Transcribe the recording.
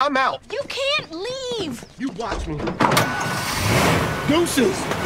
I'm out. You can't leave. You watch me. Deuces!